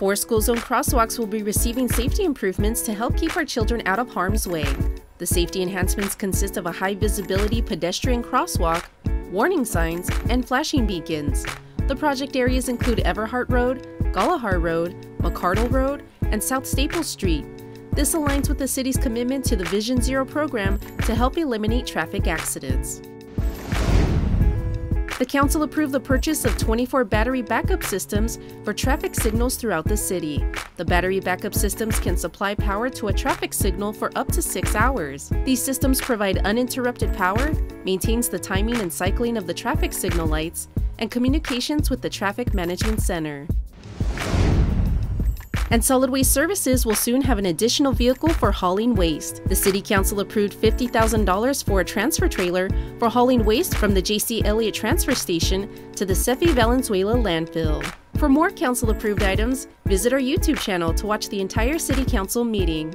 Four school zone crosswalks will be receiving safety improvements to help keep our children out of harm's way. The safety enhancements consist of a high visibility pedestrian crosswalk, warning signs, and flashing beacons. The project areas include Everhart Road, Gollihar Road, McArdle Road, and South Staples Street. This aligns with the city's commitment to the Vision Zero program to help eliminate traffic accidents. The council approved the purchase of 24 battery backup systems for traffic signals throughout the city. The battery backup systems can supply power to a traffic signal for up to six hours. These systems provide uninterrupted power, maintains the timing and cycling of the traffic signal lights, and communications with the Traffic Management Center. And Solid Waste Services will soon have an additional vehicle for hauling waste. The City Council approved $50,000 for a transfer trailer for hauling waste from the J.C. Elliott Transfer Station to the Cefe Valenzuela landfill. For more council approved items, visit our YouTube channel to watch the entire City Council meeting.